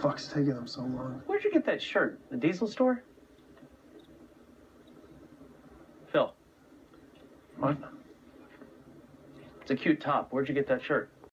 fuck's taking them so long? Where'd you get that shirt? The diesel store? Phil, What? it's a cute top. Where'd you get that shirt?